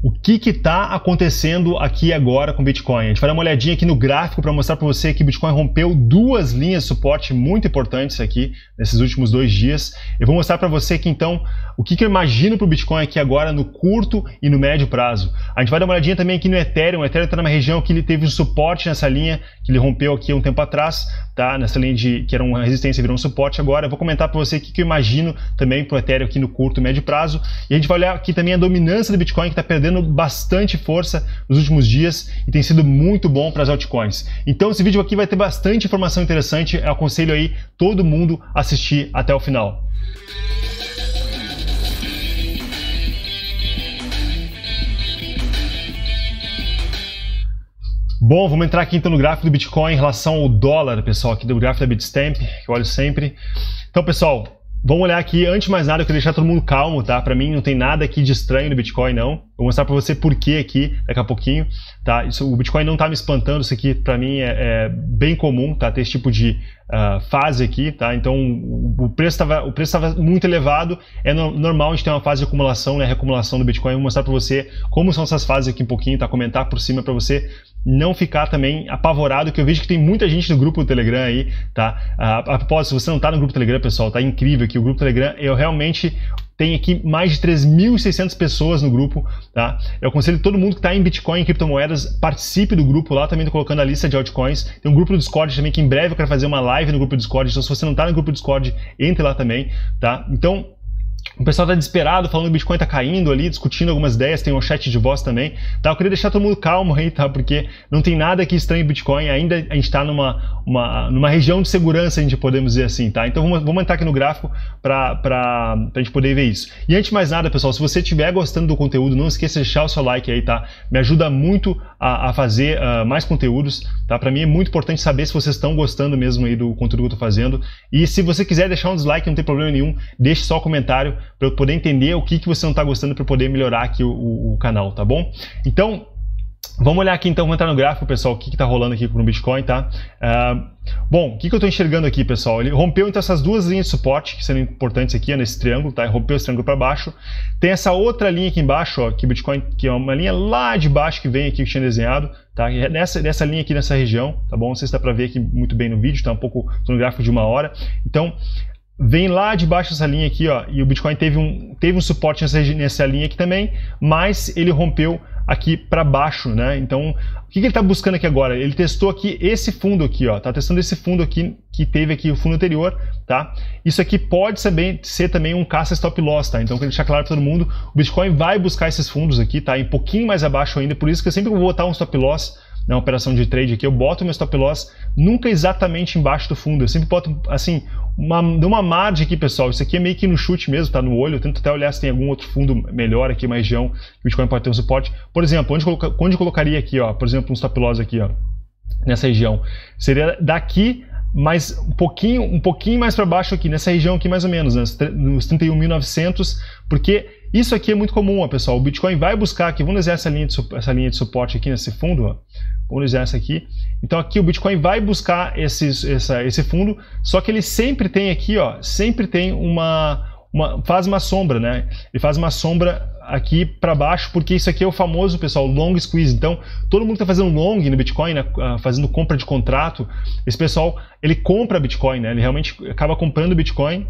o que está acontecendo aqui agora com Bitcoin. A gente vai dar uma olhadinha aqui no gráfico para mostrar para você que Bitcoin rompeu duas linhas de suporte muito importantes aqui nesses últimos dois dias. Eu vou mostrar para você que então o que, que eu imagino para o Bitcoin aqui agora no curto e no médio prazo. A gente vai dar uma olhadinha também aqui no Ethereum. O Ethereum está numa região que ele teve um suporte nessa linha que ele rompeu aqui um tempo atrás, tá? Nessa linha de que era uma resistência virou um suporte agora. Eu vou comentar para você o que, eu imagino também para o Ethereum aqui no curto e médio prazo. E a gente vai olhar aqui também a dominância do Bitcoin que está perdendo bastante força nos últimos dias e tem sido muito bom para as altcoins. Então esse vídeo aqui vai ter bastante informação interessante, eu aconselho aí todo mundo assistir até o final. Bom, vamos entrar aqui então no gráfico do Bitcoin em relação ao dólar, pessoal, aqui do gráfico da Bitstamp, que eu olho sempre. Então, pessoal, Vamos olhar aqui, antes de mais nada, eu queria deixar todo mundo calmo, tá? Para mim não tem nada aqui de estranho no Bitcoin, não. Vou mostrar para você por que aqui daqui a pouquinho, tá? Isso, o Bitcoin não tá me espantando, isso aqui para mim é, é, bem comum, tá? Ter esse tipo de uh, fase aqui, tá? Então o, preço estava o preço muito elevado, é no, normal a gente ter uma fase de acumulação, né? Reacumulação do Bitcoin. Vou mostrar para você como são essas fases aqui um pouquinho, tá? Comentar por cima para você não ficar também apavorado, que eu vejo que tem muita gente no grupo do Telegram aí, tá? A, propósito, se você não tá no grupo do Telegram, pessoal, tá incrível aqui o grupo do Telegram. Eu realmente tem aqui mais de 3.600 pessoas no grupo, tá? Eu aconselho todo mundo que está em Bitcoin e criptomoedas, participe do grupo lá, também estou colocando a lista de altcoins. Tem um grupo do Discord também, que em breve eu quero fazer uma live no grupo do Discord, então se você não está no grupo do Discord, entre lá também, tá? Então, o pessoal está desesperado, falando que o Bitcoin está caindo ali, discutindo algumas ideias, tem um chat de voz também. Tá? Eu queria deixar todo mundo calmo aí, tá? Porque não tem nada aqui estranho em Bitcoin, ainda a gente está numa, uma, numa região de segurança, a gente podemos dizer assim, tá? Então vamos, vamos entrar aqui no gráfico para a gente poder ver isso. E antes de mais nada, pessoal, se você estiver gostando do conteúdo, não esqueça de deixar o seu like aí, tá? Me ajuda muito a, a fazer uh, mais conteúdos, tá? Para mim é muito importante saber se vocês estão gostando mesmo aí do conteúdo que eu estou fazendo. E se você quiser deixar um dislike, não tem problema nenhum, deixe só o comentário para eu poder entender o que, que você não está gostando para poder melhorar aqui o, o, o, canal, tá bom? Então, vamos olhar aqui então, vamos entrar no gráfico, pessoal, o que está rolando aqui com o Bitcoin, tá? Uh, bom, o que, que eu estou enxergando aqui, pessoal? Ele rompeu então essas duas linhas de suporte, que são importantes aqui, ó, nesse triângulo, tá? Ele rompeu esse triângulo para baixo. Tem essa outra linha aqui embaixo, ó, que o Bitcoin, que é uma linha lá de baixo que vem aqui que eu tinha desenhado, tá? Nessa, nessa linha aqui, nessa região, tá bom? Não sei se dá para ver aqui muito bem no vídeo, tá um pouco, no gráfico de uma hora. Então, vem lá de baixo dessa linha aqui, ó, e o Bitcoin teve um, teve um suporte nessa, nessa linha aqui também, mas ele rompeu aqui para baixo, né? Então, o que, que ele está buscando aqui agora? Ele testou aqui esse fundo aqui, ó, tá testando esse fundo aqui que teve aqui o fundo anterior, tá? Isso aqui pode ser, bem, ser também um caça stop loss, tá? Então, quero deixar claro para todo mundo, o Bitcoin vai buscar esses fundos aqui, tá? Um pouquinho mais abaixo ainda, por isso que eu sempre vou botar um stop loss na operação de trade aqui, eu boto meu stop loss nunca exatamente embaixo do fundo. Eu sempre boto, assim, uma, uma margem aqui, pessoal. Isso aqui é meio que no chute mesmo, tá no olho. Eu tento até olhar se tem algum outro fundo melhor aqui, uma região que o Bitcoin pode ter um suporte. Por exemplo, onde, coloca, onde eu colocaria aqui, ó, por exemplo, um stop loss aqui, ó, nessa região? Seria daqui mas um pouquinho, um pouquinho mais para baixo aqui, nessa região aqui mais ou menos, né, nos 31.900, porque isso aqui é muito comum, ó, pessoal. O Bitcoin vai buscar aqui, vamos usar essa linha de, essa linha de suporte aqui nesse fundo, ó. vamos usar essa aqui. Então aqui o Bitcoin vai buscar esse, essa, esse fundo, só que ele sempre tem aqui, ó, sempre tem uma, uma faz uma sombra, né? Ele faz uma sombra aqui para baixo, porque isso aqui é o famoso, pessoal, long squeeze. Então, todo mundo está fazendo long no Bitcoin, né, ah, fazendo compra de contrato, esse pessoal, ele compra Bitcoin, né? Ele realmente acaba comprando Bitcoin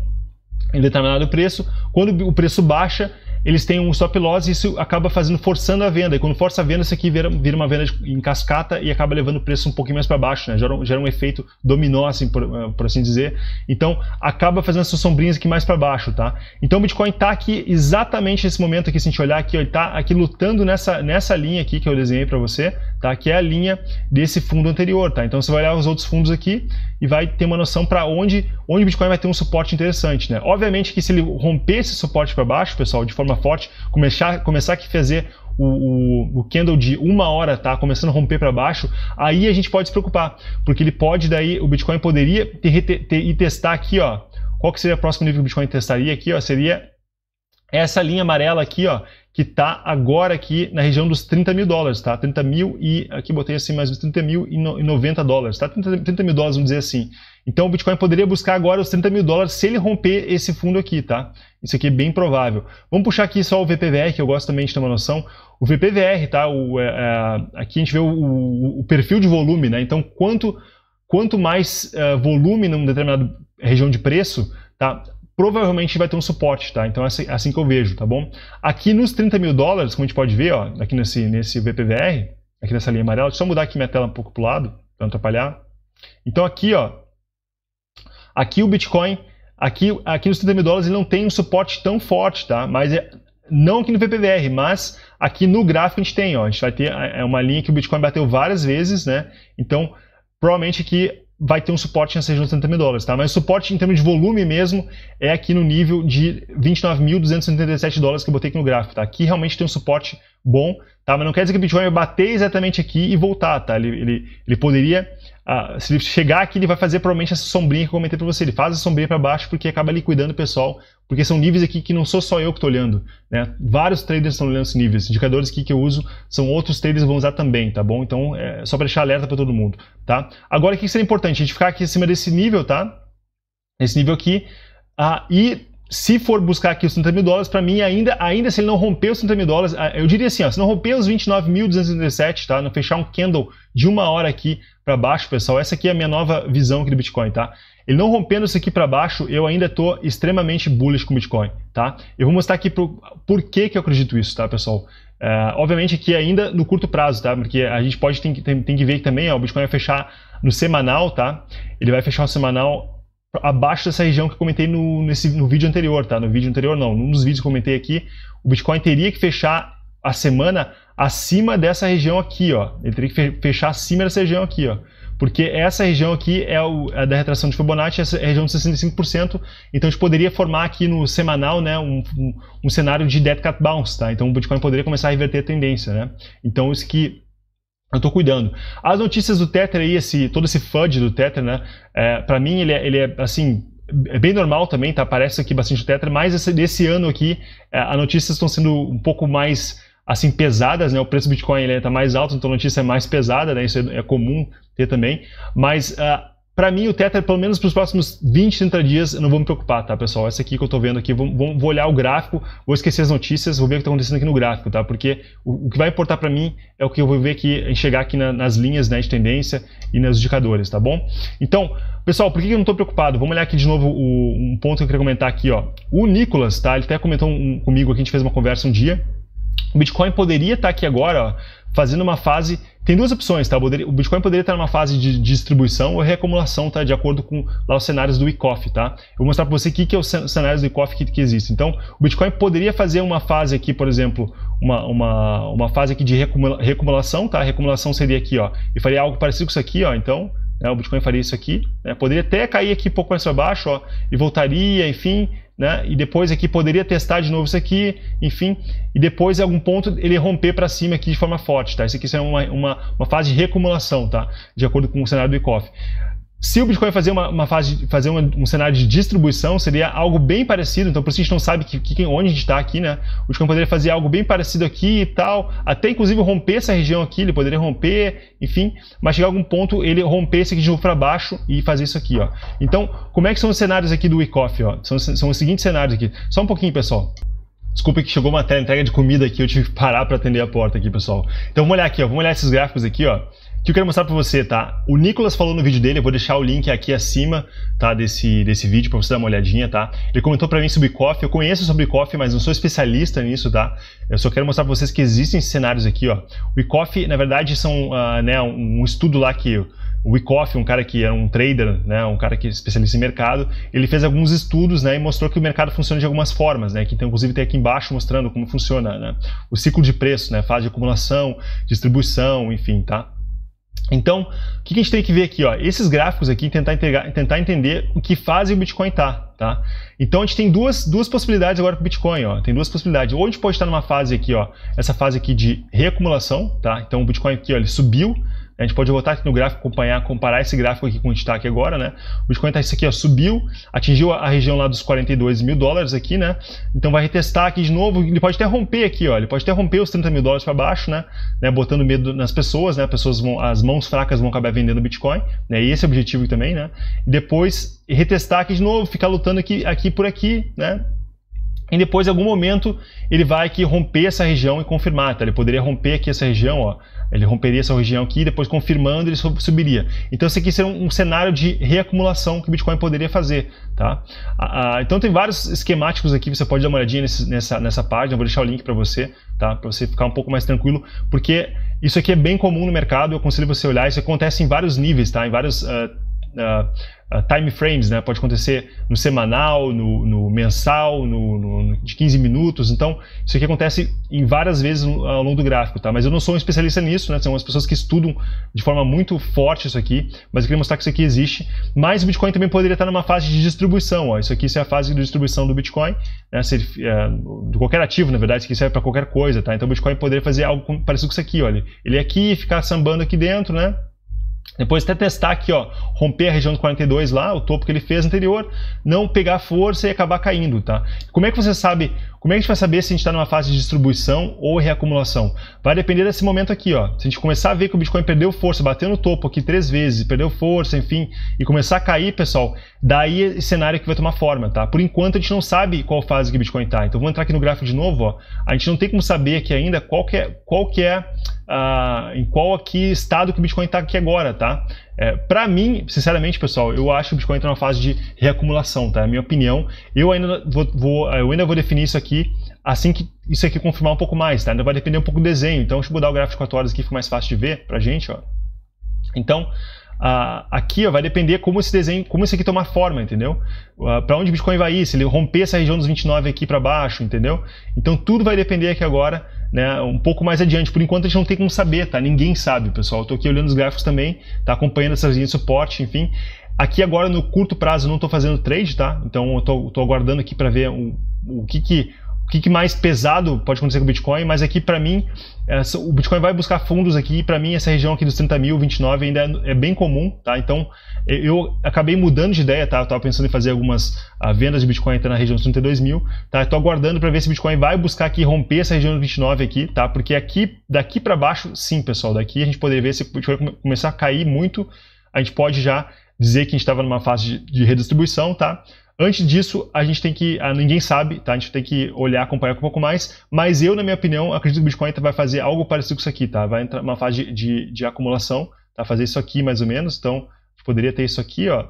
em determinado preço. Quando o preço baixa, eles têm um stop loss e isso acaba fazendo forçando a venda. E quando força a venda, isso aqui vira, vira uma venda em cascata e acaba levando o preço um pouquinho mais para baixo, né? Gera, gera, um efeito dominó, assim, por, eh, por, assim dizer. Então, acaba fazendo essas sombrinhas aqui mais para baixo, tá? Então, o Bitcoin está aqui exatamente nesse momento aqui, se a gente olhar aqui, ó, ele está aqui lutando nessa, nessa linha aqui que eu desenhei para você, tá? Que é a linha desse fundo anterior, tá? Então, você vai olhar os outros fundos aqui e vai ter uma noção para onde, onde o Bitcoin vai ter um suporte interessante, né? Obviamente que se ele romper esse suporte para baixo, pessoal, de forma forte, começar, começar a fazer o, o, o, candle de uma hora tá? Começando a romper para baixo, aí a gente pode se preocupar, porque ele pode daí, o Bitcoin poderia ter, ter, ter, ir testar aqui, ó, qual que seria o próximo nível que o Bitcoin testaria aqui, ó, seria essa linha amarela aqui, ó, que está agora aqui na região dos 30 mil dólares, tá? 30 mil e aqui botei assim mais uns 30 mil e 90 dólares, tá? 30, 30 mil dólares, vamos dizer assim. Então o Bitcoin poderia buscar agora os 30 mil dólares se ele romper esse fundo aqui, tá? Isso aqui é bem provável. Vamos puxar aqui só o VPVR, que eu gosto também de ter uma noção. O VPVR, tá? O, é, é, aqui a gente vê o, o, o, perfil de volume, né? Então quanto, quanto mais é, volume numa determinada região de preço, tá? Provavelmente vai ter um suporte, tá? Então é assim, é assim que eu vejo, tá bom? Aqui nos 30 mil dólares, como a gente pode ver, ó, aqui nesse, nesse VPVR, aqui nessa linha amarela, deixa eu só mudar aqui minha tela um pouco para o lado, para não atrapalhar. Então aqui, ó, aqui o Bitcoin, aqui, aqui nos 30 mil dólares ele não tem um suporte tão forte, tá? Mas é, não aqui no VPVR, mas aqui no gráfico a gente tem, ó, a gente vai ter é uma linha que o Bitcoin bateu várias vezes, né? Então, provavelmente aqui vai ter um suporte nessa região de 70 mil dólares, tá? Mas o suporte em termos de volume mesmo é aqui no nível de 29.277 dólares que eu botei aqui no gráfico, tá? Aqui realmente tem um suporte bom, tá? Mas não quer dizer que o Bitcoin vai bater exatamente aqui e voltar, tá? Ele, ele, ele poderia, ah, se ele chegar aqui, ele vai fazer provavelmente essa sombrinha que eu comentei para você. Ele faz a sombrinha para baixo porque acaba liquidando o pessoal porque são níveis aqui que não sou só eu que estou olhando, né? Vários traders estão olhando esses níveis. Indicadores aqui que eu uso são outros traders que vão usar também, tá bom? Então, é só para deixar alerta para todo mundo, tá? Agora, o que seria importante? A gente ficar aqui acima desse nível, tá? Esse nível aqui. Ah, e se for buscar aqui os 30 mil dólares, para mim, ainda, ainda se ele não romper os 30 mil dólares, ah, eu diria assim, ó, se não romper os 29.237, tá? Não fechar um candle de uma hora aqui para baixo, pessoal, essa aqui é a minha nova visão aqui do Bitcoin, tá? Ele não rompendo isso aqui para baixo, eu ainda estou extremamente bullish com o Bitcoin, tá? Eu vou mostrar aqui pro, por que, que eu acredito isso, tá, pessoal? É, obviamente aqui ainda no curto prazo, tá? Porque a gente pode tem, tem, tem que ver que também ó, o Bitcoin vai fechar no semanal, tá? Ele vai fechar o semanal abaixo dessa região que eu comentei no, nesse, no vídeo anterior, tá? No vídeo anterior não, num dos vídeos que eu comentei aqui, o Bitcoin teria que fechar a semana acima dessa região aqui, ó. Ele teria que fechar acima dessa região aqui, ó porque essa região aqui é o, a da retração de Fibonacci, essa é região de 65%, então a gente poderia formar aqui no semanal né, um, um, um cenário de dead cat bounce, tá? então o Bitcoin poderia começar a reverter a tendência. Né? Então isso que eu estou cuidando. As notícias do Tether aí, esse, todo esse FUD do Tether, né, é, para mim ele é, ele é assim, é bem normal também, tá? Aparece aqui bastante o Tether, mas esse, desse ano aqui, é, as notícias estão sendo um pouco mais assim pesadas, né? O preço do Bitcoin ele está mais alto, então a notícia é mais pesada, né? Isso é, é comum ter também. Mas ah, para mim o Tether, pelo menos para os próximos 20, 30 dias, eu não vou me preocupar, tá, pessoal? Essa aqui que eu estou vendo aqui, vou, vou, olhar o gráfico, vou esquecer as notícias, vou ver o que está acontecendo aqui no gráfico, tá? Porque o, o que vai importar para mim é o que eu vou ver aqui, enxergar aqui na, nas linhas né, de tendência e nos indicadores, tá bom? Então, pessoal, por que eu não estou preocupado? Vamos olhar aqui de novo o, um ponto que eu queria comentar aqui, ó. O Nicolas, tá? Ele até comentou um, comigo aqui, a gente fez uma conversa um dia, o Bitcoin poderia estar aqui agora, ó, fazendo uma fase. Tem duas opções, tá? O Bitcoin poderia estar numa fase de distribuição ou reacumulação, tá? De acordo com lá os cenários do ICOF, tá? Eu vou mostrar para você o que, que é os cenários do ICOF que, que existem. Então, o Bitcoin poderia fazer uma fase aqui, por exemplo, uma, uma, uma fase aqui de reacumulação, tá? A reacumulação seria aqui, ó. E faria algo parecido com isso aqui, ó. Então, né, o Bitcoin faria isso aqui. Né? Poderia até cair aqui um pouco mais para baixo, ó, e voltaria, enfim, né? E depois aqui poderia testar de novo isso aqui, enfim, e depois em algum ponto ele romper para cima aqui de forma forte, tá? Isso aqui é uma, uma, uma fase de reacumulação, tá? De acordo com o cenário do ICOF. Se o Bitcoin fazer uma, uma fase, fazer uma, um cenário de distribuição, seria algo bem parecido. Então, por isso a gente não sabe que, que onde a gente está aqui, né? O Bitcoin poderia fazer algo bem parecido aqui e tal, até inclusive romper essa região aqui, ele poderia romper, enfim, mas chegar a algum ponto ele romper esse aqui de novo para baixo e fazer isso aqui, ó. Então, como é que são os cenários aqui do Wyckoff, ó? São, são os seguintes cenários aqui. Só um pouquinho, pessoal. Desculpa que chegou uma entrega de comida aqui, eu tive que parar para atender a porta aqui, pessoal. Então, vamos olhar aqui, ó. Vamos olhar esses gráficos aqui, ó que eu quero mostrar para você, tá? O Nicolas falou no vídeo dele, eu vou deixar o link aqui acima, tá, desse, desse vídeo para você dar uma olhadinha, tá? Ele comentou para mim sobre coffee, eu conheço sobre coffee, mas não sou especialista nisso, tá? Eu só quero mostrar para vocês que existem cenários aqui, ó. O coffee, na verdade, são, uh, né, um, estudo lá que o Wyckoff, um cara que é um trader, né, um cara que é especialista em mercado, ele fez alguns estudos né, e mostrou que o mercado funciona de algumas formas, né, que então, inclusive tem aqui embaixo mostrando como funciona né, o ciclo de preço, né, fase de acumulação, distribuição, enfim, tá? Então, o que a gente tem que ver aqui? Ó? Esses gráficos aqui, tentar, integrar, tentar entender o que fase o Bitcoin está. Tá? Então, a gente tem duas, duas possibilidades agora para o Bitcoin. Ó. Tem duas possibilidades. Ou a gente pode estar numa fase aqui, ó, essa fase aqui de reacumulação. Tá? Então, o Bitcoin aqui ó, ele subiu, A gente pode voltar aqui no gráfico, acompanhar, comparar esse gráfico aqui com o destaque agora, né? O Bitcoin está isso aqui, ó, subiu, atingiu a região lá dos 42 mil dólares aqui, né? Então vai retestar aqui de novo, ele pode até romper aqui, ó, ele pode até romper os 30 mil dólares para baixo, né? né? Botando medo nas pessoas, né? Pessoas vão, as mãos fracas vão acabar vendendo Bitcoin, né? E esse é o objetivo também, né? E depois retestar aqui de novo, ficar lutando aqui, aqui por aqui, né? E depois, em algum momento, ele vai aqui romper essa região e confirmar. Tá? Ele poderia romper aqui essa região, ó. Ele romperia essa região aqui, depois confirmando ele subiria. Então, esse aqui seria um, cenário de reacumulação que o Bitcoin poderia fazer. Tá? Ah, então, tem vários esquemáticos aqui, você pode dar uma olhadinha nesse, nessa, nessa página, eu vou deixar o link para você, tá? para você ficar um pouco mais tranquilo, porque isso aqui é bem comum no mercado, eu aconselho você olhar, isso acontece em vários níveis, tá? em vários... Uh, uh, time frames, né? Pode acontecer no semanal, no, no mensal, no, no, de 15 minutos. Então, isso aqui acontece em várias vezes ao longo do gráfico, tá? Mas eu não sou um especialista nisso, né? São as pessoas que estudam de forma muito forte isso aqui, mas eu queria mostrar que isso aqui existe. Mas o Bitcoin também poderia estar numa fase de distribuição, ó. Isso aqui isso é a fase de distribuição do Bitcoin, né? Se, é, de qualquer ativo, na verdade, isso aqui serve para qualquer coisa, tá? Então o Bitcoin poderia fazer algo parecido com isso aqui, olha. Ele é aqui, ficar sambando aqui dentro, né? Depois até testar aqui, ó, romper a região do 42 lá, o topo que ele fez anterior, não pegar força e acabar caindo, tá? Como é que você sabe, como é que a gente vai saber se a gente está numa fase de distribuição ou reacumulação? Vai depender desse momento aqui, ó. Se a gente começar a ver que o Bitcoin perdeu força, bateu no topo aqui três vezes, perdeu força, enfim, e começar a cair, pessoal, daí é cenário que vai tomar forma, tá? Por enquanto a gente não sabe qual fase que o Bitcoin está. Então vamos entrar aqui no gráfico de novo, ó. A gente não tem como saber aqui ainda qual que é, qual que é uh, em qual aqui estado que o Bitcoin está aqui agora, tá? É, para mim, sinceramente, pessoal, eu acho que o Bitcoin está numa fase de reacumulação, tá? É a minha opinião. Eu ainda vou, vou, eu ainda vou definir isso aqui assim que isso aqui confirmar um pouco mais, tá? Ainda vai depender um pouco do desenho. Então, deixa eu mudar o gráfico de 4 horas aqui, fica mais fácil de ver pra gente, ó. Então, aqui ó, vai depender como esse desenho, como isso aqui tomar forma, entendeu? Uh, para onde o Bitcoin vai ir, se ele romper essa região dos 29 aqui para baixo, entendeu? Então tudo vai depender aqui agora né, um pouco mais adiante. Por enquanto a gente não tem como saber, tá? Ninguém sabe, pessoal. Estou aqui olhando os gráficos também, tá acompanhando essas linhas de suporte, enfim. Aqui agora no curto prazo eu não estou fazendo trade, tá? Então eu estou aguardando aqui para ver o, o que que que, que, mais pesado pode acontecer com o Bitcoin, mas aqui para mim, essa, o Bitcoin vai buscar fundos aqui, para mim essa região aqui dos 30 mil, 29 ainda é, é, bem comum, tá? Então eu acabei mudando de ideia, tá? Eu tava pensando em fazer algumas uh, vendas de Bitcoin até na região dos 32 mil, tá? Estou aguardando para ver se o Bitcoin vai buscar aqui romper essa região dos 29 aqui, tá? Porque aqui, daqui para baixo, sim, pessoal, daqui a gente poderia ver se o Bitcoin começar a cair muito, a gente pode já dizer que a gente estava numa fase de, de redistribuição, tá? Antes disso, a gente tem que. Ah, ninguém sabe, tá? A gente tem que olhar, acompanhar um pouco mais. Mas eu, na minha opinião, acredito que o Bitcoin vai fazer algo parecido com isso aqui, tá? Vai entrar numa fase de, de, de acumulação, tá? Fazer isso aqui mais ou menos. Então, poderia ter isso aqui, ó.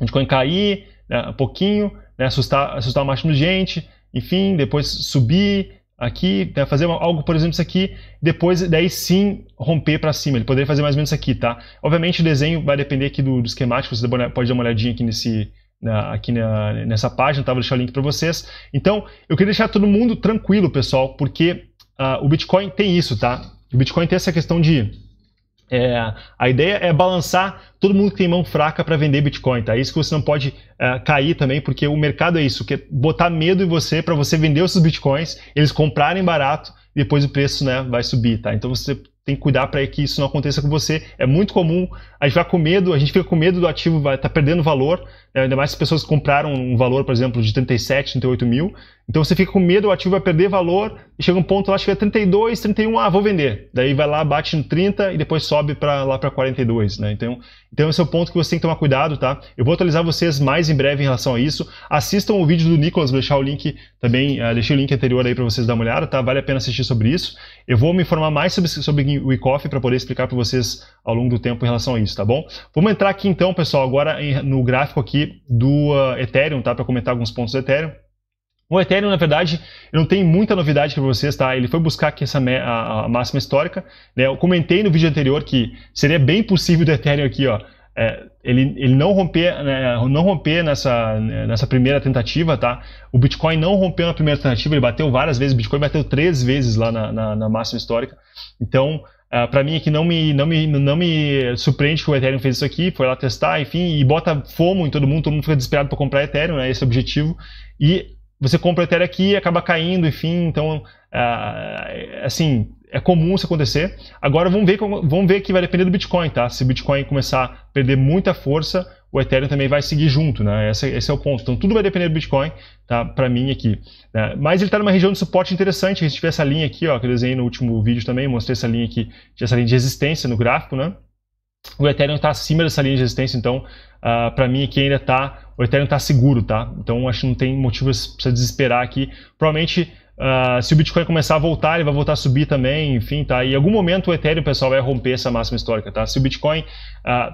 O Bitcoin cair né, um pouquinho, né, assustar, assustar o máximo de gente, enfim, depois subir aqui, né, fazer algo, por exemplo, isso aqui, depois, daí sim, romper para cima. Ele poderia fazer mais ou menos isso aqui, tá? Obviamente, o desenho vai depender aqui do, do esquemático, você pode dar uma olhadinha aqui nesse na, aqui na, nessa página, tá? vou deixar o link para vocês. Então, eu queria deixar todo mundo tranquilo, pessoal, porque uh, o Bitcoin tem isso, tá? O Bitcoin tem essa questão de é, a ideia é balançar todo mundo que tem mão fraca para vender Bitcoin, tá? Isso que você não pode é, cair também, porque o mercado é isso, que é botar medo em você para você vender os seus Bitcoins, eles comprarem barato e depois o preço né, vai subir, tá? Então você tem que cuidar para que isso não aconteça com você. É muito comum, a gente vai com medo, a gente fica com medo do ativo vai tá perdendo valor, né? ainda mais se pessoas compraram um valor, por exemplo, de 37, 38 mil, então você fica com medo, o ativo vai perder valor e chega um ponto lá, chega a 32, 31, ah, vou vender. Daí vai lá, bate no 30 e depois sobe para lá para 42, né? Então, então esse é o ponto que você tem que tomar cuidado, tá? Eu vou atualizar vocês mais em breve em relação a isso. Assistam o vídeo do Nicolas, vou deixar o link também, uh, deixei o link anterior aí para vocês dar uma olhada, tá? Vale a pena assistir sobre isso. Eu vou me informar mais sobre, sobre o e-coffee para poder explicar para vocês ao longo do tempo em relação a isso, tá bom? Vamos entrar aqui então, pessoal, agora em, no gráfico aqui do uh, Ethereum, tá? Para comentar alguns pontos do Ethereum. O Ethereum, na verdade, não tenho muita novidade para vocês, tá? Ele foi buscar aqui essa a, a máxima histórica. Né? Eu comentei no vídeo anterior que seria bem possível do Ethereum aqui, ó, é, ele, ele não romper, né, não romper nessa, nessa primeira tentativa, tá? O Bitcoin não rompeu na primeira tentativa, ele bateu várias vezes, o Bitcoin bateu três vezes lá na, na, na máxima histórica. Então, uh, é, para mim aqui não me, não, me, não me surpreende que o Ethereum fez isso aqui, foi lá testar, enfim, e bota fomo em todo mundo, todo mundo fica desesperado para comprar Ethereum, né? Esse é o objetivo. E você compra Ethereum aqui e acaba caindo, enfim, então, uh, assim, é comum isso acontecer. Agora vamos ver, vamos ver que vai depender do Bitcoin, tá? Se o Bitcoin começar a perder muita força, o Ethereum também vai seguir junto, né? Esse, esse é o ponto. Então tudo vai depender do Bitcoin, tá? Para mim aqui. Né? Mas ele está numa região de suporte interessante. A gente vê essa linha aqui, ó, que eu desenhei no último vídeo também, mostrei essa linha aqui, essa linha de resistência no gráfico, né? O Ethereum está acima dessa linha de resistência, então uh, ah, para mim aqui ainda está, o Ethereum está seguro, tá? Então acho que não tem motivos para desesperar aqui. Provavelmente Uh, se o Bitcoin começar a voltar, ele vai voltar a subir também, enfim, tá? E em algum momento o Ethereum, pessoal, vai romper essa máxima histórica, tá? Se o Bitcoin...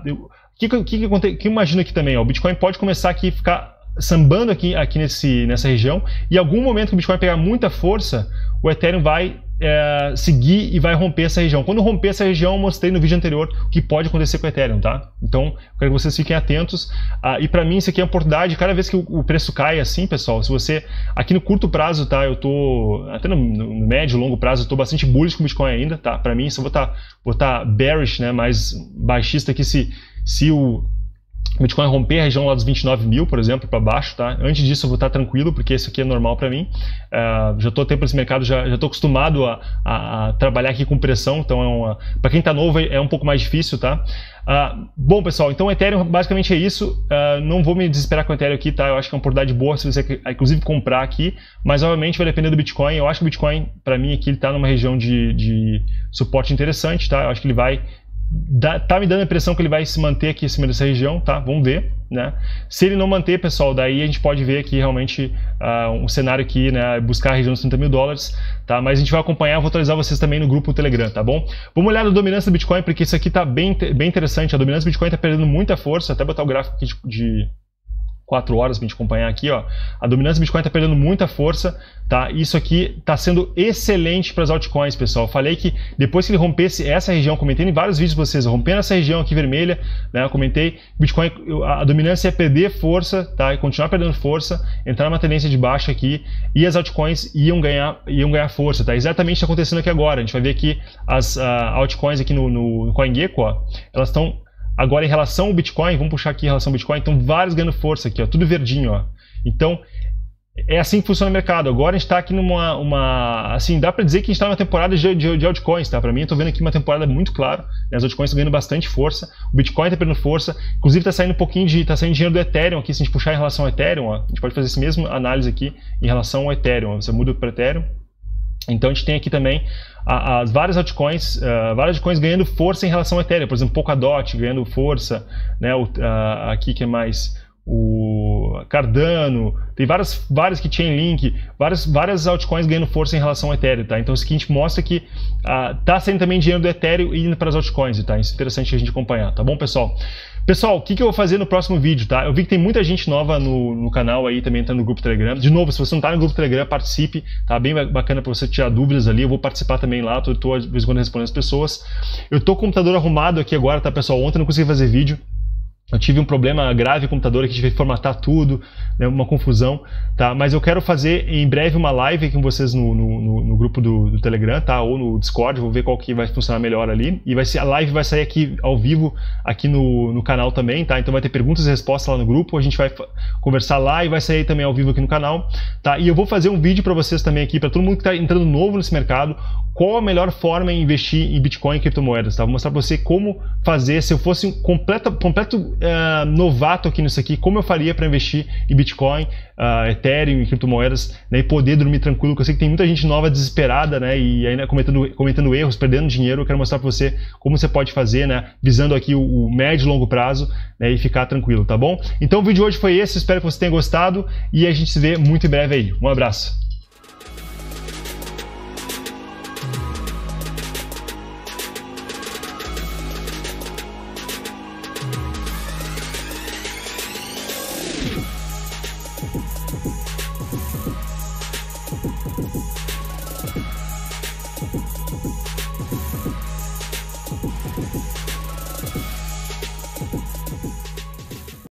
Uh, o que, que, que, que, imagina aqui também? Ó, o Bitcoin pode começar aqui ficar sambando aqui, aqui nesse, nessa região e em algum momento que o Bitcoin pegar muita força, o Ethereum vai é, seguir e vai romper essa região. Quando romper essa região, eu mostrei no vídeo anterior o que pode acontecer com o Ethereum, tá? Então, eu quero que vocês fiquem atentos. Ah, e para mim, isso aqui é uma oportunidade. Cada vez que o, preço cai assim, pessoal, se você... Aqui no curto prazo, tá? Eu tô... Até no, no médio, longo prazo, eu tô bastante bullish com o Bitcoin ainda, tá? Para mim, eu vou estar tá, tá bearish, né? Mais baixista aqui se, se o Bitcoin romper a região lá dos 29 mil, por exemplo, para baixo, tá? Antes disso eu vou estar tranquilo, porque isso aqui é normal para mim. Uh, já estou tempo nesse mercado, já estou acostumado a, a, a, trabalhar aqui com pressão, então é para quem está novo é um pouco mais difícil, tá? Uh, bom, pessoal, então o Ethereum basicamente é isso. Uh, não vou me desesperar com o Ethereum aqui, tá? Eu acho que é uma oportunidade boa se você, inclusive, comprar aqui, mas obviamente vai depender do Bitcoin. Eu acho que o Bitcoin, para mim, aqui ele está numa região de, de suporte interessante, tá? Eu acho que ele vai Dá, tá me dando a impressão que ele vai se manter aqui em cima dessa região, tá? Vamos ver, né? Se ele não manter, pessoal, daí a gente pode ver aqui realmente uh, um cenário aqui, né? Buscar a região dos 30 mil dólares, tá? Mas a gente vai acompanhar, vou atualizar vocês também no grupo Telegram, tá bom? Vamos olhar a dominância do Bitcoin, porque isso aqui tá bem, bem interessante. A dominância do Bitcoin tá perdendo muita força, até botar o gráfico aqui de, de 4 horas para a gente acompanhar aqui, ó. A dominância do Bitcoin está perdendo muita força, tá? Isso aqui está sendo excelente para as altcoins, pessoal. falei que depois que ele rompesse essa região, comentei em vários vídeos vocês, rompendo essa região aqui vermelha, né? Eu comentei, Bitcoin, a dominância é perder força, tá? E continuar perdendo força, entrar numa tendência de baixa aqui e as altcoins iam ganhar, iam ganhar força, tá? Exatamente está acontecendo aqui agora. A gente vai ver aqui as uh, altcoins aqui no, no, no CoinGecko, ó, elas estão Agora, em relação ao Bitcoin, vamos puxar aqui em relação ao Bitcoin, então vários ganhando força aqui, ó, tudo verdinho. Ó. Então, é assim que funciona o mercado. Agora a gente está aqui numa. Uma, assim, dá para dizer que a gente está numa temporada de, de, de altcoins, tá? Para mim, eu estou vendo aqui uma temporada muito clara. Né? As altcoins estão ganhando bastante força. O Bitcoin está perdendo força. Inclusive, está saindo um pouquinho de. está saindo dinheiro do Ethereum aqui. Se a gente puxar em relação ao Ethereum, ó, a gente pode fazer essa mesma análise aqui em relação ao Ethereum. Ó. Você muda para Ethereum. Então a gente tem aqui também as várias altcoins, uh, várias altcoins ganhando força em relação ao Ethereum, por exemplo, Polkadot ganhando força, né, o, uh, aqui que é mais o Cardano, tem várias, várias que Chainlink, várias, várias altcoins ganhando força em relação ao Ethereum, tá? Então isso aqui a gente mostra que uh, tá saindo também dinheiro do Ethereum e indo para as altcoins, tá? Isso é interessante a gente acompanhar, tá bom, pessoal? Pessoal, o que, que, eu vou fazer no próximo vídeo, tá? Eu vi que tem muita gente nova no, no canal aí, também entrando no grupo Telegram. De novo, se você não está no grupo Telegram, participe, tá? Bem bacana para você tirar dúvidas ali. Eu vou participar também lá, tô, tô de vez em quando respondendo as pessoas. Eu tô com o computador arrumado aqui agora, tá, pessoal? Ontem eu não consegui fazer vídeo. Eu tive um problema grave com o computador que tive que formatar tudo, né, uma confusão, tá? Mas eu quero fazer em breve uma live com vocês no, no, no grupo do, do, Telegram, tá? Ou no Discord, vou ver qual que vai funcionar melhor ali. E vai ser, a live vai sair aqui ao vivo, aqui no, no canal também, tá? Então vai ter perguntas e respostas lá no grupo, a gente vai conversar lá e vai sair também ao vivo aqui no canal, tá? E eu vou fazer um vídeo para vocês também aqui, para todo mundo que está entrando novo nesse mercado, qual a melhor forma em investir em Bitcoin e criptomoedas, tá? Vou mostrar para você como fazer, se eu fosse um completo, completo uh, novato aqui nisso aqui, como eu faria para investir em Bitcoin, uh, Ethereum e criptomoedas né, e poder dormir tranquilo, porque eu sei que tem muita gente nova desesperada né, e ainda cometendo, cometendo erros, perdendo dinheiro. Eu quero mostrar para você como você pode fazer, né, visando aqui o, o médio e longo prazo né, e ficar tranquilo, tá bom? Então o vídeo de hoje foi esse, espero que você tenha gostado e a gente se vê muito em breve aí. Um abraço!